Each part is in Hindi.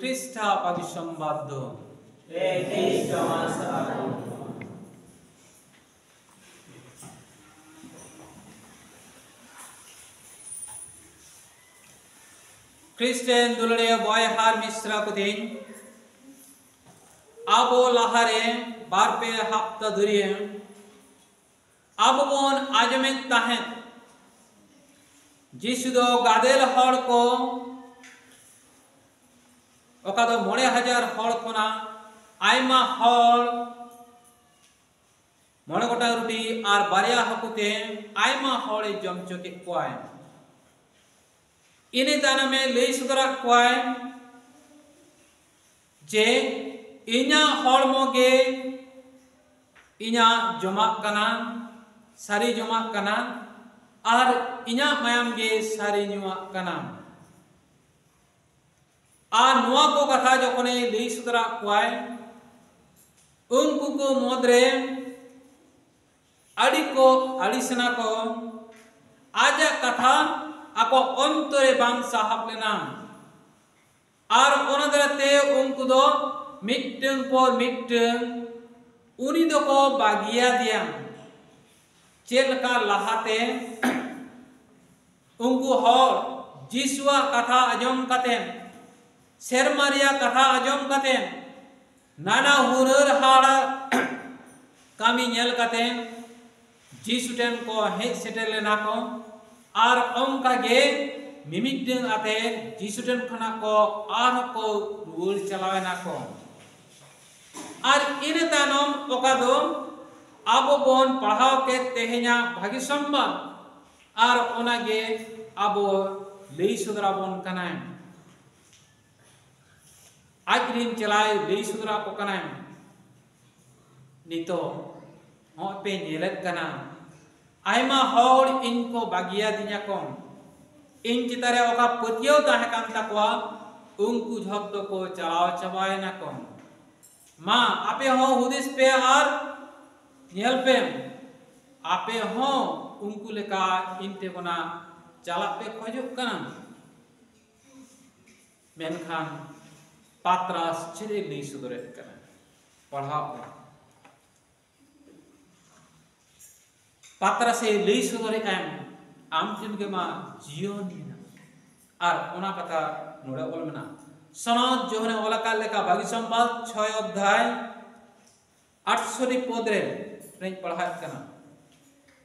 পৃষ্ঠা অবিসম্বাদ্য। খ্রিস্টেন্দুলরে বয়হার মিশ্রা কুদিন আবো লাহারে বারপে হাপ্তা ধরিয়ে আববন আজমেন তাহেন। যিশু গাদেল হড় কো ओका मोड़े हज़ार हर खोना आयमा हर मोड़े गोटा रुटी और बारिया हकुते आयमा हर जम चके कोय इने ताना में ले जे इना हड़मो गे जमा कना सारी जमा कना और इना सारी नुआ कना ᱟᱨ ᱱᱚᱣᱟ ᱠᱚ ᱠᱟᱛᱷᱟ ᱡᱚᱠᱷᱚᱱᱮ ᱞᱟᱹᱭ ᱥᱚᱫᱚᱨᱟᱜ ᱠᱚᱣᱟᱭ उनको मदरे, अड़ी को अड़ीसना को, आज कथा आपको अंतरे बांग साहब लेना और उनदरते उनको दो मिट्टन पर मिट्टन उन्हीं दो को बागिया दिया। चेल का लहाते, उनको हर जिसवा कथा अजम कते। सेरमारिया कथा आज़म कते नाना हुनर हाड़ा कामी नेल कते जीसुटेन को हे सेटेल लेना को। आर ओम का गे मिमिटिंग आते जी सुटेन खना को, आर को रूल चलावेना को। आर इन तानम ओका दो आप बोन पढ़ाओ के तेहेना भागी सम्मान आर ओना गे आबो लेई सुदरा बोन कनाएँ। ᱟᱡ ᱨᱤᱱ ᱪᱟᱞᱟᱭ ᱞᱟᱹᱭ ᱥᱚᱫᱚᱨᱟ ᱠᱚ ᱠᱟᱱᱟᱭ ᱱᱤᱛᱚᱜ ᱦᱚᱸ ᱯᱮ ᱧᱮᱞᱮᱫ ᱠᱟᱱᱟ ᱟᱭᱢᱟ ᱦᱚᱲ ᱤᱧ ᱠᱚ ᱵᱟᱹᱜᱤᱭᱟᱫᱤᱧᱟ ᱠᱚ ᱤᱧ ᱪᱮᱛᱟᱱ ᱨᱮ ᱚᱠᱟ ᱯᱟᱹᱛᱭᱟᱹᱣ ᱛᱟᱦᱮᱸ ᱠᱟᱱ ᱛᱟᱠᱚᱣᱟ ᱩᱱᱠᱩ ᱡᱷᱚᱛᱚ ᱠᱚ ᱪᱟᱞᱟᱣ ᱪᱟᱵᱟᱭᱮᱱᱟ ᱠᱚ ᱢᱟ ᱟᱯᱮ ᱦᱚᱸ ᱦᱩᱫᱤᱥ ᱯᱮ ᱟᱨ nyel pem ape ho unku leka inte kona jalak pe khojuk kana menkhan patras cele nisu dore kana padhao patras e nisu dore am am tin ke ma jioni na ar ona kata nora bolmena সনদ জোহনে ওলাকার লেখা বাগি সম্পাদ ছয় অধ্যায় আটশোটি পদের পড়ায় কেনা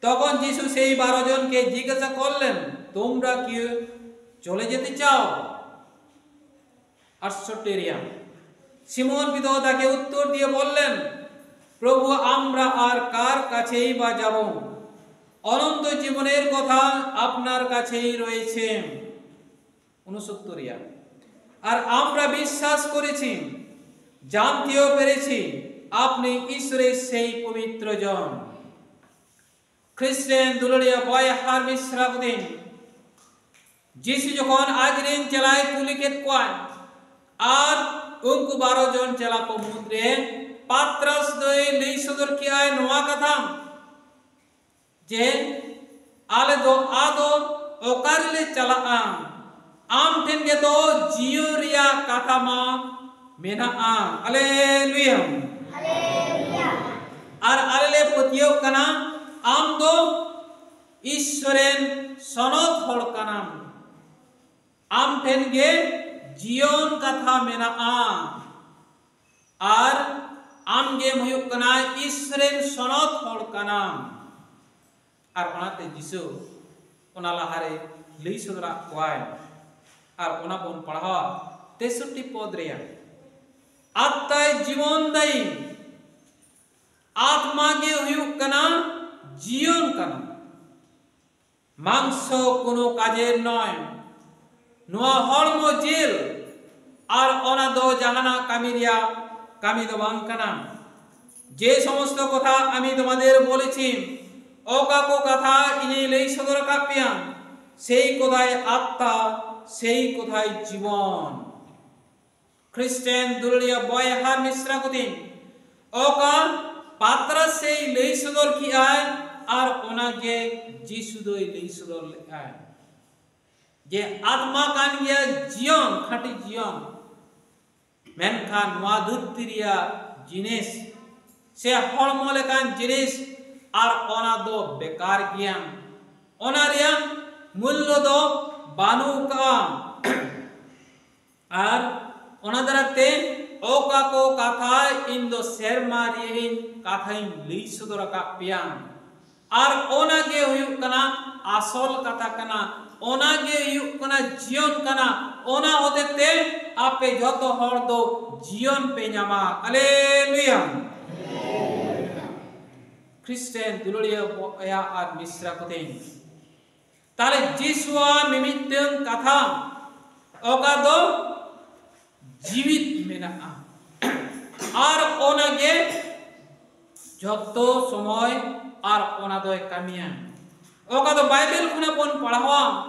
তখন যিশু সেই বারো জনকে জিজ্ঞাসা করলেন তোমরা কি চলে যেতে চাও এরিয়া সিমন পিতা তাকে উত্তর দিয়ে বললেন, প্রভু, আমরা আর কার কাছেই বা যাব? অনন্ত জীবনের কথা আপনার কাছেই রয়েছে। উনসত্তরিয়া আর আমরা বিশ্বাস করেছি, জানতেও পেরেছি, আপনি ঈশ্বরের সেই পবিত্র জন। খ্রিস্টান দুলড়িয়া বয় হার মিশ্রাক দিন যিশু যখন আগরিন চেলায় কুলিকেত কোয়ায় আর উনকু বারো জন চেলা কো মুদ্রে পাত্রাস দই লই সদর কি আয় নোয়া কথা যে আলে দো আদো ওকারলে চালা আম আম ঠেন গে তো জিও রিয়া কাথা মা মেনা আম হালেলুয়া আর আলেলে পতিও কানা আম দো ঈশ্বরেন সনদ হল কানাম আম ঠেন গে জিয়ন কথা মেনা আম আর আম গে মহুক কানা ঈশ্বরেন সনদ হল কানাম আর ওনাতে যিশু ওনা লাহারে লই সদরা কোয়ায় আর ওনা বন পড়াওয়া তেষট্টি পদ রেয়া আত্মায় জীবন দায়ী আত্মা গে হুয়ুক কানা জীবন কানা মাংস কোনো কাজের নয় নোয়া হড়ম জেল আর অনা দো জাহানা কামিরিয়া কামি দো বাং কানা যে সমস্ত কথা আমি তোমাদের বলেছি, অকাকো কথা ইনি লেই সদর কাপিয়ান সেই কোথায় আত্মা, সেই কোথায় জীবন। খ্রিস্টান দুলিয়া বয় হার মিশ্রা কুদিন ওকা পাত্রা সেই লেই সদর কি আয়, আর ওনাকে যিশু দই লেই সদর আয় जे आत्मा कान गया जियम खटी जियम मैन का नुआ दुत्तिरिया से हर मोले कान जिनेस आर ओना दो बेकार गया ओना रिया मूल्य दो बानु का आर ओना दरते ओ का को काथा इन दो शेर मारिए हिन काथा इन लीस दो रका पियान आर ओना के हुयु कना आसोल काथा कना ඔනගේ යුක්කන ජියොන් කන ඕන හොදෙත්තේ අපේ ජොත හොරදෝ ජියොන් පෙඥමා අලේලුයම් খ্রিস্টেন দুলড়িয়া অয়া আর মিশ্রা কোথেন তাহলে যিশুয়া মিমিত্যং কথা অকাদ জীবিত মেনা। আর ওনাগে যত সময় আর ওনাদয় কামিয়া। অকাদ বাইবেল কোনে বন পড়াওয়া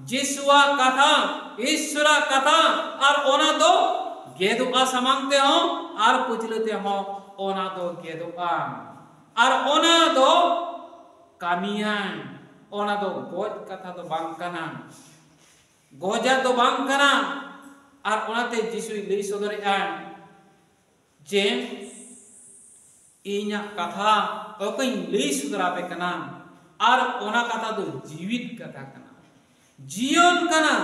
जिसवा कथा, ईश्वर कथा, और ओना दो गेदुआ समांगते हो, और पुजलते हो ओना दो गेदुआ। और ओना दो कामिया ओना दो गोज कथा तो बांकना, गोजा तो बांकना, और ओनाते जिसु लई सदर आन जे इन्या कथा ओकिन लई सदर आपे कना, और ओना कथा तो जीवित कथा कना। kana jion kana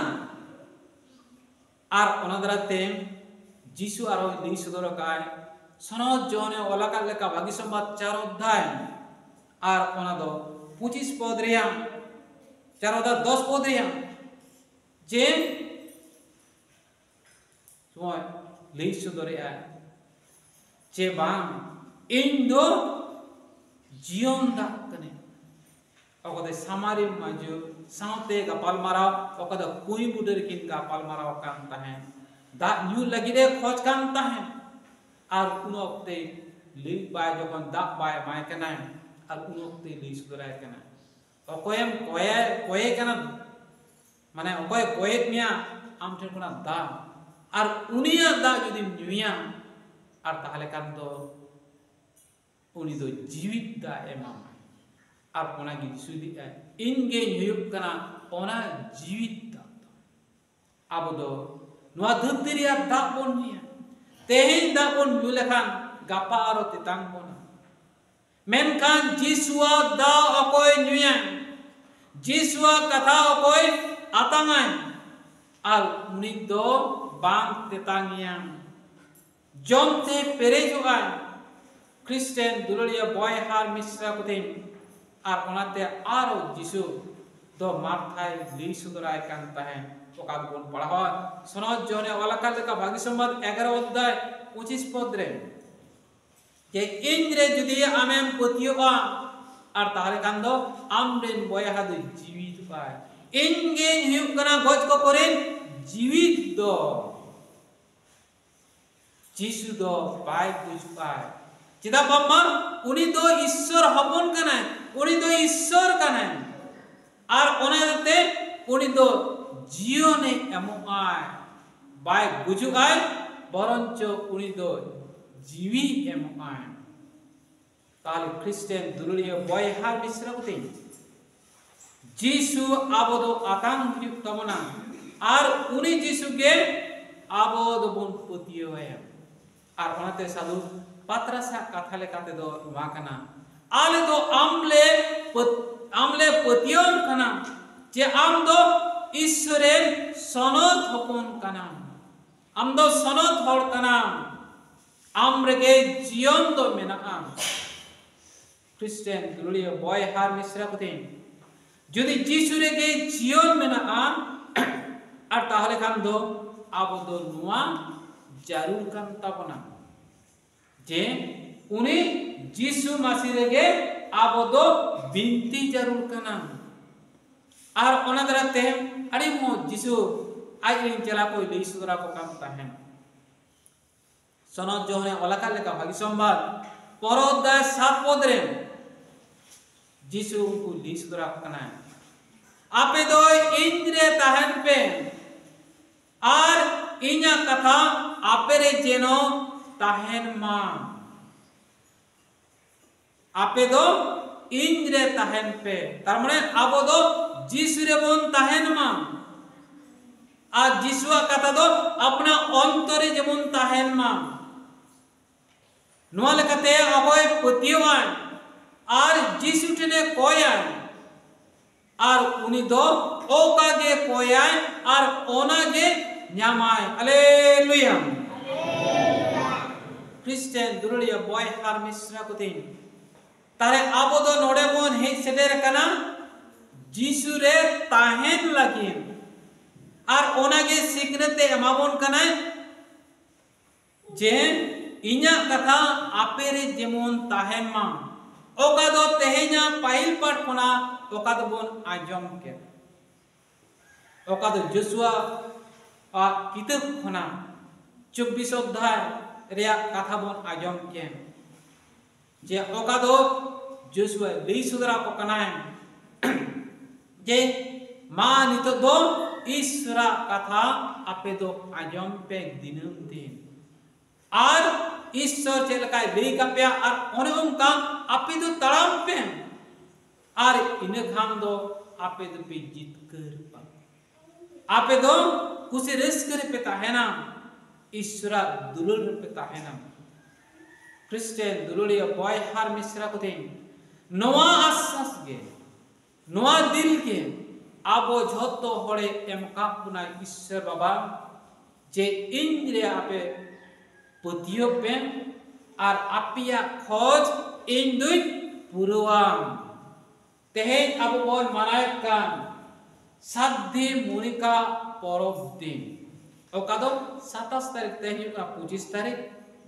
আর ওনাদারাতে যিশু আর লই সদর কায় সনদ জনে ওলাকার লেখা ভাগি সংবাদ চার অধ্যায় আর ওনা দো পঁচিশ পদ রিয়াম চার অধ্যায় দশ পদ রিয়াম যে সময় লই সদরে আয় যে বাং ইন দো জীবন साउते गपाल माराव ओकद कुई बुडर किन गपाल माराव कान तहे दा न्यू लगिरे खोज कान तहे आर उन ओक्ते ली बाय जखन दा बाय माय कना आर उन माने ओकोय कोये आम ठेन दा और उनिया दा जदी न्यूया आर ताहले तो जीवित दा एमाम 아르코나기 수디 인게 뉴욕가나 오나 지윗다 아보도 노아 드드리아 다본니야 तेहिन दाबोन युलेखान गापा आरो तितांग बोना मेनखान जिसुआ दा कथा अकोय आतांगाय आल मुनिक दो बांग तितांगियाँ मिश्रा कुतिम ᱟᱨ ᱚᱱᱟᱛᱮ ᱟᱨᱚ ᱡᱤᱥᱩ ᱫᱚ ᱢᱟᱨᱛᱷᱟᱭ ᱞᱟᱹᱭ ᱥᱚᱫᱚᱨᱟᱭ ᱠᱟᱱ ᱛᱟᱦᱮᱸ ᱚᱠᱟ ᱫᱚᱵᱚᱱ ᱯᱟᱲᱦᱟᱣᱟ ᱥᱚᱱᱚᱡ ᱡᱚᱱᱮ ᱚᱞᱟᱠᱟ ᱞᱮᱠᱟ ᱵᱷᱟᱜᱤ ᱥᱚᱢᱵᱟᱫ ᱮᱜᱟᱨᱚ ᱚᱫᱽᱫᱷᱟᱭ ᱯᱚᱸᱪᱤᱥ ᱯᱚᱫ ᱨᱮ ᱡᱮ ᱤᱧ ᱨᱮ ᱡᱩᱫᱤ ᱟᱢᱮᱢ ᱯᱟᱹᱛᱭᱟᱹᱜᱼᱟ ᱟᱨ ᱛᱟᱦᱞᱮ ᱠᱷᱟᱱ ᱫᱚ ᱟᱢ ᱨᱮᱱ ᱵᱚᱭᱦᱟ ᱫᱚ ᱡᱤᱣᱤᱫ ᱠᱟᱭ ᱤᱧ ᱜᱤᱧ ᱦᱩᱭᱩᱜ ᱠᱟᱱᱟ ᱜᱚᱡ ᱠᱚ ᱠᱚᱨᱮᱱ ᱡᱤᱣᱤᱫ ᱫᱚ ᱡᱤᱥᱩ ᱫᱚ ᱵᱟᱭ ᱵᱩᱡᱽ ᱠᱟᱭ ᱪᱮᱫᱟᱜ ᱵᱟᱝᱢᱟ ᱩᱱᱤ ᱫᱚ ᱤᱥᱥᱚᱨ ᱦᱚᱯᱚᱱ ᱠᱟᱱᱟᱭ कुणी तो ईश्वर का नहीं আর ওনাতে পরিত জিওনে এমন আয়। বাই বুঝু আয়, বরঞ্চ উনিত জীবি এমন আয়। তাহলে খ্রিস্টান দুরলীয় বয়হার মিশ্রকতে যিশু আবদ আতাম কামনা আর উনি যিশুকে আবদ বন পতীয় আর ওনাতে সাধু পাত্রাসা কাথালে কাতে দো মাকানা આલે દો આમલે আমলে পতিয়ন কানা যে আমদ ঈশ্বরের সনদ হপন কানা আমদ সনদ হল কানা আমরগে জিয়ন তো মেনা খ্রিস্টান লুড়িয়ে বয় হার মিশ্রা কোথে যদি যিশুরে গে জিয়ন মেনা আর তাহলে খান দো আবদ নুয়া জারুর কান তাবনা যে উনি जीशु मसीरे अब बिंती ज़रूर करना। और तेरे जीशु आज रिन चला को लई सुदरा को काम तहन सनद जोने ओलाका लेका भागि संवाद परोदय सापद रे जीशु को लई सुदरा कना आपे दो इंद्रे तहन पे और इन्या कथा आपे रे जेनो तहन मा। ᱟᱯᱮ ᱨᱮ ᱡᱮᱱᱚ ᱛᱟᱦᱮᱱ ᱢᱟ ᱟᱯᱮ ᱫᱚ ᱤᱧ ᱨᱮ ᱛᱟᱦᱮᱱ ᱯᱮ ᱛᱟᱨ ᱢᱟᱱᱮ ᱟᱵᱚ ᱫᱚ ᱡᱤᱥᱩ ᱨᱮ ᱵᱚᱱ ᱛᱟᱦᱮᱱ ᱢᱟ আর যিশুয়ার কথা দো আপনা অন্তরে যেমন তাহেন মা নোয়া লেখাতে অবয় পতিয়মান আর যিশু টেনে কয়ান আর উনি দো ওকাগে কয়ায় আর ওনাগে ᱧᱟᱢᱟᱭ ᱟᱞᱮᱞᱩᱭᱟ খ্রিস্টান দুরুলিয়া বয় হার মিশ্রা কুতিন তারে আবো দো নোডে বন হেই সেটের কানা যিশু রে তাহেন লাগিন আর ওনাগে সিকনেতে এমাবন কানায় যে ইña কথা আপেরে যেমন তাহেন মা ওকা দো তেহেña পাইল পাট কোনা ওকা দো বন আজম কে ওকা দো জোসুয়া আ কিতাব খোনা 24 অধ্যায় রেয়া কথা বন আজম কে जे ᱡᱮ ᱚᱠᱟ ᱫᱚ ᱡᱚᱥᱩᱣᱟ सुदरा को कनाएँ जे ᱢᱟ नित दो ईश्वरा कथा आपे दो आज़म पे दिन दिन। आर ईश्वर चेल का लई कपया, आर ओने उनका आपे दो तड़ाम पे आर इन खान दो आपे दो पे जीत कर पा। आपे दो कुछ रिस्क रे पेता है ना ईश्वरा दुलर पेता है ना। Kristen dululiya boy har misra kutin. Noa asas ge. Noa dil ge. Abo jhoto hore em kapuna Ishwar Baba je injre ape putiyo pen আর আপিয়া খোঁজ ইন দুই পুরুয়াম তেহে আবুবর মানায় কান সাধ্যে মনিকা পরব দিন ও কাদম সাতাশ তারিখ তেহে পঁচিশ তারিখ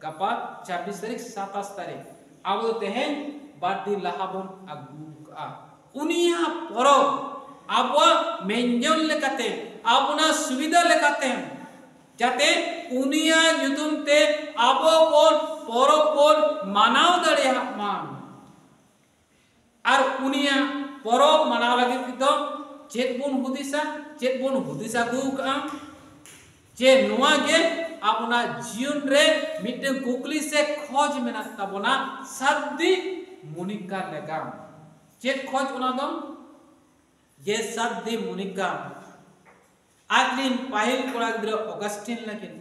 गपा छब्बीस तारीख सत्ताईस तारीख अब तेहन बाडी लहा बन उनिया परब अब मेजन अब सुविधा जाते उनिया ते अब परब को मानव मान और उनिया परब मानव चेत बन हुदिसा चेत बन हुदिस चे ᱟᱵᱚᱱᱟ ᱡᱤᱭᱚᱱ ᱨᱮ ᱢᱤᱫᱴᱮᱱ ᱠᱩᱠᱞᱤ ᱥᱮ ᱠᱷᱚᱡ ᱢᱮᱱᱟᱜ ᱛᱟᱵᱚᱱᱟ ᱥᱟᱫᱫᱤ मुनिका लेगाम चेक खोज उना दम ये सर्दी मुनिका। आज आजलिन पहिल कोड़ा गिद्र ऑगस्टिन लगिन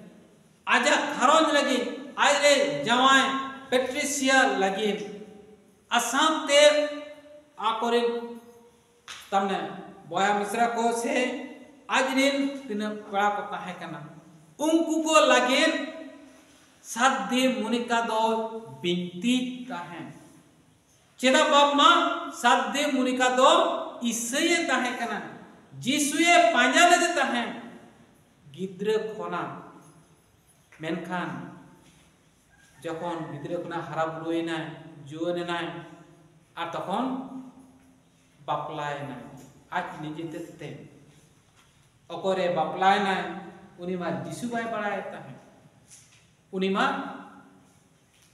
आजा घरों लगिन आज रे जवान पेट्रिसिया लगिन असम ते आकोरिन। तमने बोया मिश्रा को से आज रिन तीन पड़ा को कहे कना। उनकू को लगे साध्य मुनि का दो बिंती चेदा बाबा साध्य मुनि का दो इसे जीशुए पाजा लेते हैं गिद्र खोना। मेनखान जख गिद्रा हरा बुरुना जुआन एना और तक बापलाना आज निजे तेते अकोरे बापलाना उनिमा दिसु बाय बाड़ाय ताहे उनिमा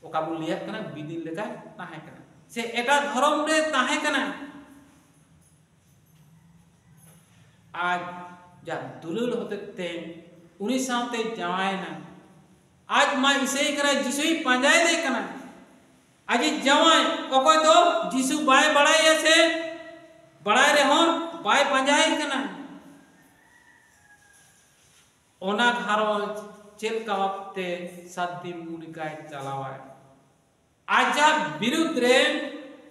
ओ काबुल लिया कना, बिदिन लेका ताहे कना। से एटा धर्म रे ताहे कना। आज जा दुलुल होते ते उनी साते जाय ना। आज मा इसे करा, जिसुई पंजाय दे कना। आज जवान ओको तो जिसु बाय बाड़ाय से बाड़ाय रे हो बाय पंजाय कना। घारो चेल का वक्ते साथी मुनिकाय चलावाए आजा विरुद्ध रे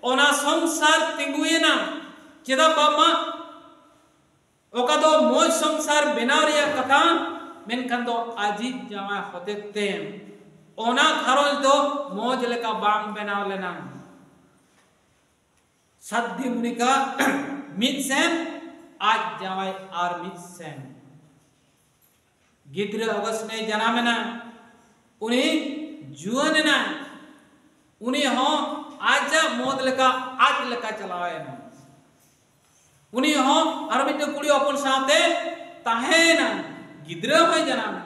ओना संसार तिंगुए ना चेदा बाबा ओका दो मोज संसार बेनाव रिया कथा मेनखान दो आजिज जामा होते ते ओना घरोज दो मोज लेका बांग बेनाव लेना सद्दी मुनिका मित सेन आज जावाय आर मित सेन गिद्र अवश्य जनामना उन्हें जुअनना उन्हें हो, आज मोद लेका आज लेका चलावे ना। उन्हें हो और मिट्टे कुड़ी अपन साथे ताहेना गिद्र भाई जनाम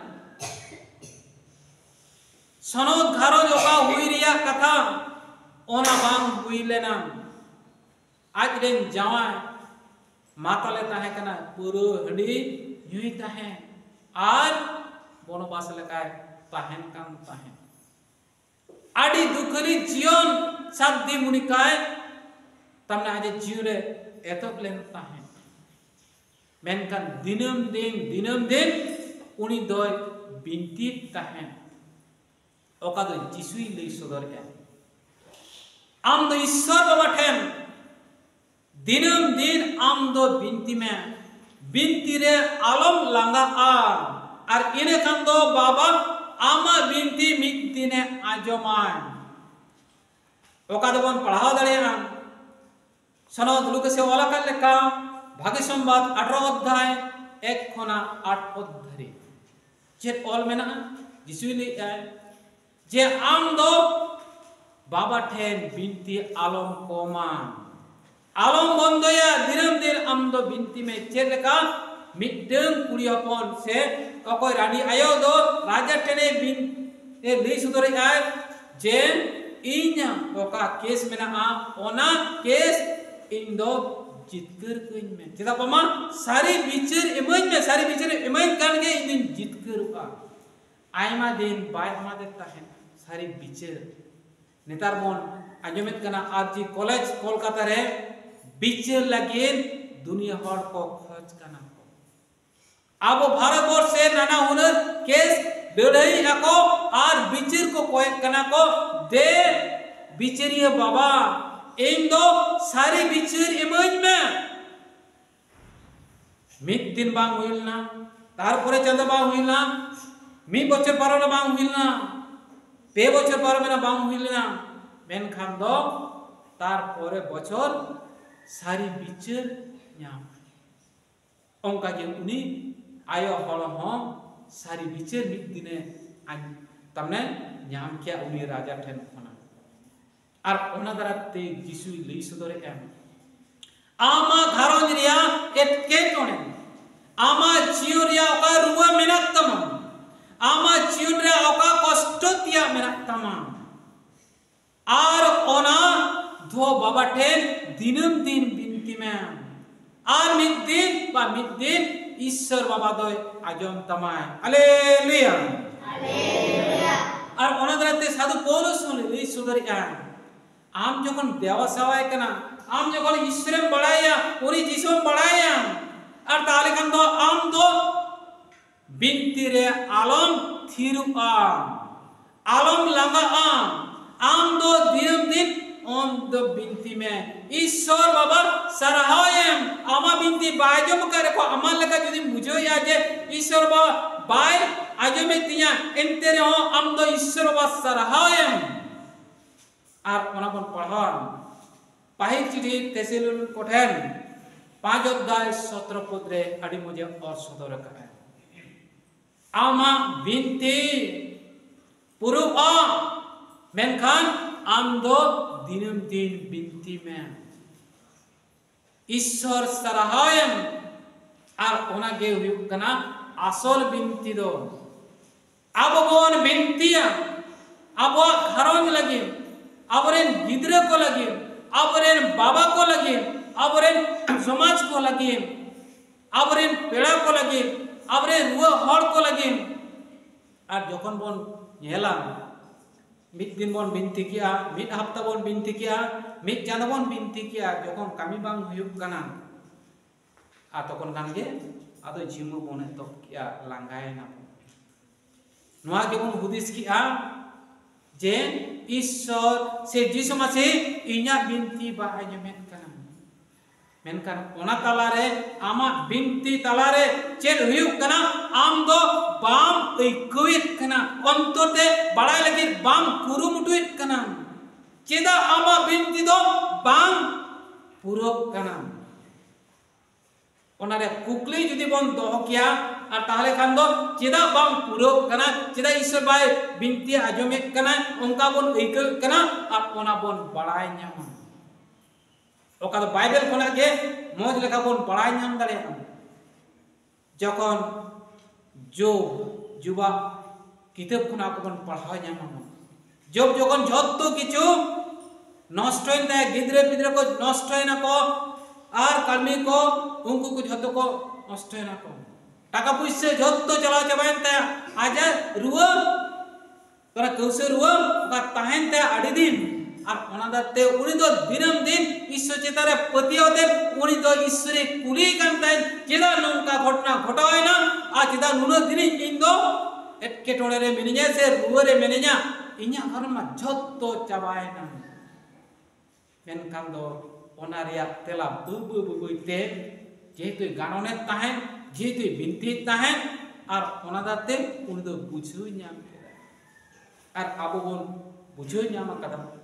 सनोद जो का हुई रिया कथा, ओना बांग हुई लेना आज दिन जावा माता लेता है कना पुरु हंडी यूँ ही ताहें। और बनबास दुखरी जीवन सादी मुनिकाय तमने आज जीवन एतब दिन दिन दिन दिन दिन उनती जीशु लै सदर आम दो ईश्वर बाबा ठेन दिन दिन आम दो बनती में বিনতিরে আলম লাঙ্গা আর আর ইনে কান্দ বাবা, আমা বিনতি মিক দিনে আজমান ওকাদবন পড়াও দাঁড়িয়ান সনদ লুকেসে ওলাকার লেখা। ভাগে সম্বাদ আঠারো অধ্যায়, এক খনা আট অধ্যায়। যে অল মেনা, যিশুই লেখায় যে আম দো বাবা ঠেন বিনতি আলম কমান। ᱟᱞᱚᱢ ᱵᱚᱱᱫᱚᱭᱟ ᱫᱤᱱᱟᱹᱢ ᱫᱤᱱ ᱟᱢ ᱫᱚ ᱵᱤᱱᱛᱤ ᱢᱮ ᱪᱮᱫ ᱞᱮᱠᱟ ᱢᱤᱫᱴᱟᱝ ᱠᱩᱲᱤ ᱦᱚᱯᱚᱱ ᱥᱮ ᱚᱠᱚᱭ ᱨᱟᱱᱤ ᱟᱭᱳ ᱫᱚ ᱨᱟᱡᱟ ᱴᱷᱮᱱᱮ ᱵᱤᱱ ᱞᱟᱹᱭ ᱥᱚᱫᱚᱨᱮᱜᱼᱟᱭ ᱡᱮ ᱤᱧ ᱚᱠᱟ ᱠᱮᱥ ᱢᱮᱱᱟᱜᱼᱟ ᱚᱱᱟ केस इन दो जितकर कहीं में चिदा पमा सारे विचर इमेज में सारे विचर इमेज कर गए इन दिन जितकर हुआ आयमा दिन बाय हमा देता है सारे विचर नेतार बोन अंजुमित करना आज जी कॉलेज कोलकाता रहे বিচ্ছেদ লাগিয়ে দুনিয়া হওয়ার কক্ষ কানা अब भारतवर्ष से नाना हुनर केस बेड़ई रखो और बिचिर को कोयक कना को दे बिचरिए बाबा एम दो सारी बिचिर इमेज में দিন বাং হইল না, তারপরে চাঁদ বাং হইল না, মি বছর পারো বাং হইল না, পে বছর পারো না বাং হইল না। মেনখান দ, তারপরে বছর सारी विचर अंका के उनी आयो हल हम सारी विचर मिद दिन तमने नाम क्या उनी राजा ठेन और द्वारा ते जीशु लई सदर आम गारंज एटके आम जीवन रुआ तम आम जीवन कष्ट तमाम और धो बबटेल दिनम दिन बिनतिमैम আর মিদ্দিন বা মিদ্দিন ঈশ্বর বাবাদয় আজম তামায় আলেলুয়া আর অনাদরাতে সাধু পৌলুস এই সুদরি আন আম যখন ব্যবসায় কেনা আম যখন ঈশ্বরে বাড়াইয়া উনি যিশু বাড়াইয়া আর তাহলে কান তো আম তো বিনতিরে আলম থিরু আম আলম লাগা আম আম তো দিন দিন ओम दो बिंती में। ईश्वर बाबा सराहयम। आमा बिंती बाय जो मुकर को अमल लगा जदि मुझे याद है। ईश्वर बाबा बाय आजो में तिया एंतेरे हो अम दो ईश्वर बाबा सराहयम। আর অনাপন পড়ন পাহিল চিঠি তেসেলুন কোঠেন পাঁচ অধ্যায় সতেরো পদ্রে আড়ি মুজে অর্শত রাখা আমা বিনতি পুরু অ মেনখান দিনম দিন বিনতি মে ঈশ্বর সারাহায়ম আর ওনাগে হুয়ুগ কানা আসল বিনতি দো আবো বন বিনতিয়া আবো ঘরঞ্জ লাগে আবরেন গিদ্রে কো লাগে আবরেন বাবা কো লাগে আবরেন সমাজ কো লাগে আবরেন পেড়া কো লাগে আবরেন রুয়া হড় কো লাগে আর যখন বন ñelam मिद दिन बन बिनतीकिया मिद हफ़्ता बन बिनतीकिया मिद जाना बन बिनतीकिया जखन कामी बांग हुयुक गाना आ तखन गानगे आदो जिमु बने तो किया लांगाय ना नोआ के बन हुदिस किया जे ईश्वर से जिस मसीह इन्या बिनती बा आयमेन मेनकान ओना तालारे, आमा बिनती तालारे चेद हुयुक आम दो बाम ऐकुइत कना, अंतोते बड़ाई लगी बाम कुरुमुटुइत कना। चेदा आमा बिनती दो बाम पूरक कना। ओनारे कुकली जुदी बन दोह किया আর তাহলে খান দো চেদা বাম পুরো কানা চেদা ঈশ্বর বাই বিনতি আজমে কানা অঙ্কা বন ঐক্য কানা আর ওনা বন বাড়াই ñামা ওকা তো বাইবেল খোনা গে মজ লেখা বন বাড়াই ñাম দাড়েয়া যখন যোগ যুবা কিতাব খোনা কবন পড়াও ñামা যোগ যখন যত কিছু নষ্টইন তাই গিদ্রে পিদ্রে কো নষ্টইনা কো আর কর্মী কো উনকু কো যত কো নষ্টইনা কো টাকা পয়সা যত চালাও চাবাইন তাই আজ রুয়া তোরা কৌশে রুয়া ওকা তাহেন তাই আড়ি দিন আর ওনাদাতে উনি তো বিনমদিন ঈশ্বর চেতারে পতি হতেন উনি তো ঈশ্বরে কুলি কান্তেন যেটা নৌকা ঘটনা ঘটা হয় না আর যেটা নুনো দিনে কিন্তু এটকেটোড়ে রে মেনে যায় সে রুয়ে মেনে যা ইয়া ধর্ম যত চাবায় না মেনকান দো ওনা রিয়া তেলা বুবু বুবুইতে যেহেতু গাননে তাহেন যেহেতু বিনতি তাহেন আর ওনাদাতে উনি তো বুঝুই নাম আর আবু বুঝুই নাম কাদা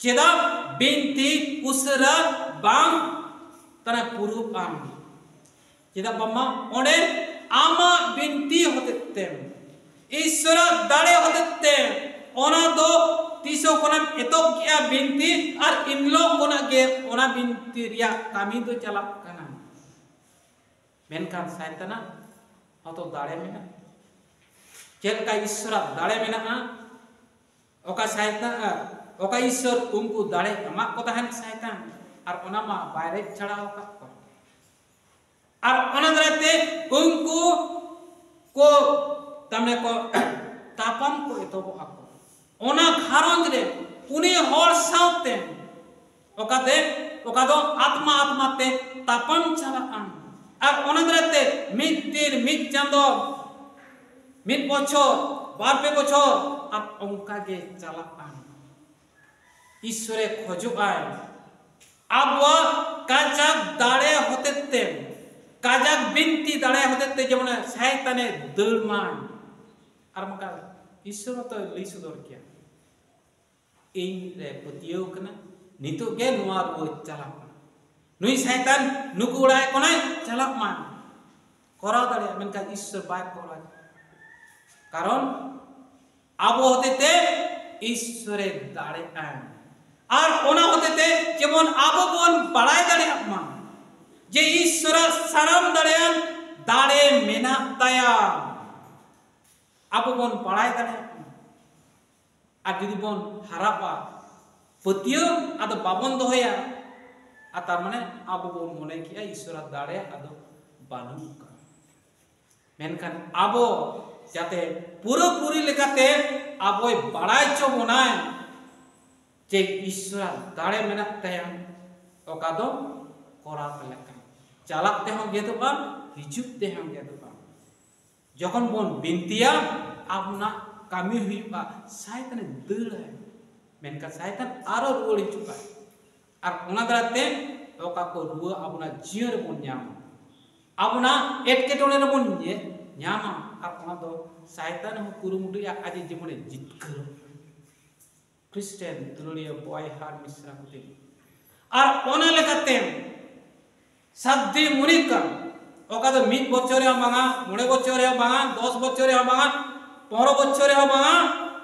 चेदा बेनती उसरा बांग तरा पूर्व आम चेदा बम्मा ओने आमा बेनती होते ते ईश्वर दाड़े होते ते ओना दो तीसो कोना एतो क्या बेनती और इनलो कोना के ओना बेनती रिया कामी तो चला कना मेनकान सायतना हतो दाड़े में ना। चेल का ईश्वर दाड़े में ना हाँ। ओका सायतना ᱚᱠᱟᱭᱥᱚᱨ ᱩᱱᱠᱩ ᱫᱟᱲᱮ ᱮᱢᱟ ᱠᱚ ᱛᱟᱦᱮᱱ ᱥᱟᱭᱛᱟᱱ ᱟᱨ ᱚᱱᱟ ᱢᱟ ᱵᱟᱭᱨᱮ ᱪᱷᱟᱲᱟᱣ ᱠᱟᱜ ᱠᱚ আর অনাদরাতে উনকু কো তামনে কো তাপাম কো এতব আকো ওনা খারঞ্জ রে উনি হর সাউতে ওকাতে ওকাদো আত্মা আত্মাতে তাপাম ছাড়া আন আর অনাদরাতে মিত দিন মিত চাঁদ মিত বছর বার পে বছর আর অঙ্কাগে চালা খোঁজো আয় আবওয়া কাজাক দাঁড়ে হতে কাজাক বিনতি দাঁড়ে হতে যেমন শয়তানে দৌড়মান আর মকা ঈশ্বর তো লই সুদর কিয়া। এই রে পতিও কনা নিতো গে নোয়ার ও চালাক নুই শয়তান নুকু উড়ায় কোনায়? চালাক মান করা দাঁড়ে মেনকান ঈশ্বর বাই করা। কারণ আবো হতেতে ঈশ্বরের দাঁড়ে আন আর ওনা হতেতে যেমন আবো বোন বাড়ায় দাঁড়ে মা যে ঈশ্বর সারাম দাঁড়ায়ান দাঁড়ে মেনা তায়া আবো বোন বাড়ায় দাঁড়ে আর যদি বোন হারাপা পতিও আদো বাবন দহয়া আর তার মানে আবো বোন মনে কিয়া ঈশ্বরের দাঁড়ে আদো বানুকা মেনখান আবো যাতে পুরোপুরি লেখাতে আবই Cek isra tare menak tayang okado kora pelakkan. Jalak tehong gitu kan, hijup tehong gitu kan. Jokon bon bintia, abuna kami huyuka, saya tane dule. Menka saitan aror aro ruol hijuka. Ar ona darate, okako dua abuna jiar bon nyama. Apna etke tole na bon nyama. Ar ona do, saya tan hukurumudu ya aja jemone jitkero. খ্রিস্টান দুলড়িয়া বয় হার মিশ্রা হতে আর ওনা লেখাতে সাধ্যি মুনিকা ওকা তো মিট বছরে বাঙা মনে বছরে বাঙা দশ বছরে বাঙা পনেরো বছরে বাঙা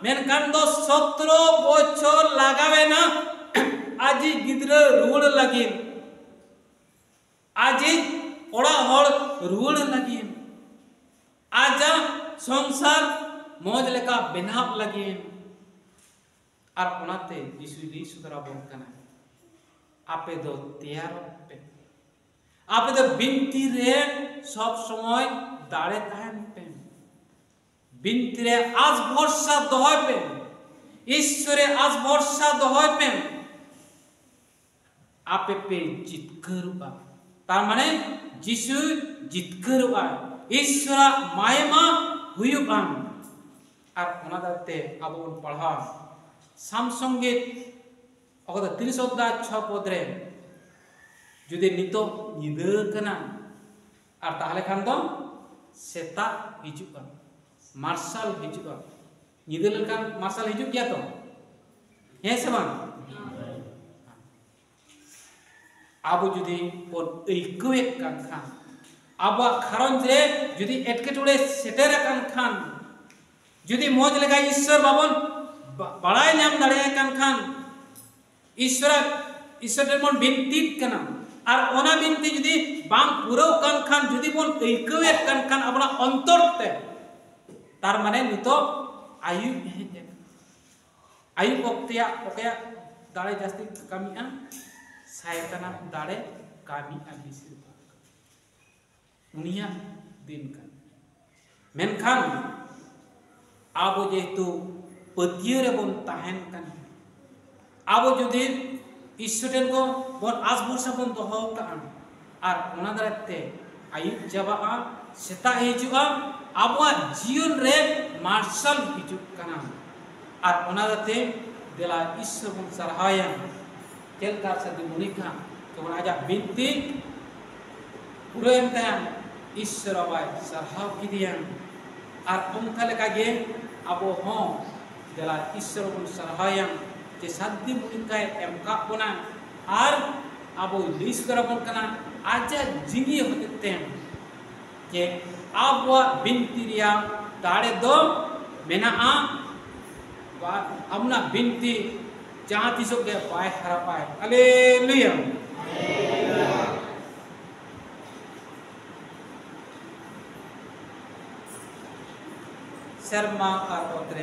মেনকান দো সতেরো বছর লাগাবে না আজি গিদ্রে রুড় লাগিন আজি ওড়া হড় রুড় লাগিন আজা সংসার মজ লেখা বেনাপ লাগিন ᱟᱨ ᱚᱱᱟᱛᱮ ᱡᱤᱥᱩᱭ ᱞᱟᱹᱭ ᱥᱚᱫᱚᱨᱟᱵᱚᱱ ᱠᱟᱱᱟ ᱟᱯᱮ ᱫᱚ ᱛᱮᱭᱟᱨᱚᱜ ᱯᱮ ᱟᱯᱮ ᱫᱚ ᱵᱤᱱᱛᱤ ᱨᱮ ᱥᱚᱵ ᱥᱚᱢᱚᱭ ᱫᱟᱲᱮ ᱛᱟᱦᱮᱱ ᱯᱮ ᱵᱤᱱᱛᱤ ᱨᱮ আজ ভরসা দহয় পে ঈশ্বরে আজ ভরসা দহয় পে আপে পে জিতকারবা তার মানে যিশু জিতকারবা ঈশ্বরা মায়মা হুয়ুবান আর ওনাদাতে আবুল পড়া 삼성깃 어거다 ছ পদরে যদি নিত নিদা আর তাহলে খান তো সেতা হিজুগ মার্শাল হিজুগ নিদা লেখান মার্শাল হিজুগ গিয়া তো? হ্যাঁ সে বাং আবু যদি কোন ঐক্যে কান খান, আবা খারঞ্জ রে যদি এটকেটুড়ে সেটের কান খান, যদি মজ লেখা ঈশ্বর বাবন ᱵᱟᱲᱟᱭ ᱧᱟᱢ ᱫᱟᱲᱮᱭᱟᱭ ᱠᱟᱱ ᱠᱷᱟᱱ ᱤᱥᱥᱚᱨᱟᱜ ᱤᱥᱥᱚᱨ ᱴᱷᱮᱱ ᱵᱚᱱ ᱵᱤᱱᱛᱤᱜ ᱠᱟᱱᱟ ᱟᱨ ᱚᱱᱟ ᱵᱤᱱᱛᱤ ᱡᱩᱫᱤ ᱵᱟᱝ ᱯᱩᱨᱟᱹᱣ ᱠᱟᱱ ᱠᱷᱟᱱ ᱡᱩᱫᱤ ᱵᱚᱱ ᱟᱹᱭᱠᱟᱹᱣᱮᱫ ᱠᱟᱱ ᱠᱷᱟᱱ ᱟᱵᱚᱱᱟᱜ ᱚᱱᱛᱚᱨ ᱛᱮ ᱛᱟᱨ ᱢᱟᱱᱮ ᱱᱤᱛᱚᱜ ᱟᱭᱩᱵ ᱦᱮᱡ ᱟᱭᱩᱵ ᱚᱠᱛᱮᱭᱟᱜ ᱚᱠᱚᱭᱟᱜ ᱫᱟᱲᱮ ᱡᱟᱹᱥᱛᱤ ᱠᱟᱹᱢᱤᱜᱼᱟ ᱥᱟᱭᱛᱟᱱᱟᱜ ᱫᱟᱲᱮ ᱠᱟᱹᱢᱤᱜᱼᱟ ᱵᱤᱥᱤᱨ ᱵᱷᱟᱜᱽ ᱩᱱᱤᱭᱟᱜ ᱫᱤᱱ ᱠᱟᱱᱟ ᱢᱮᱱᱠᱷᱟᱱ ᱟᱵᱚ ᱡᱮᱦᱮᱛᱩ पतियोन अब जुदी ईश्वर को बन आस भरसा बन दौकान और चाबा सेता हजा अब जीवन मार्शल हजना और दिला ईश्वर बन सारे चल तार मनी खान आज बिन्ती पूरा ईश्वर अबाई सारहन और अब जला ईश्वर सरहय जे सदी मुनिका एम का अब ईश्वर आज जिंगी होते जे अब बिनती दाड़े दो अपना बिनती जहाँ तीस के बाय हरपाय अले लुम शर्मा का पत्र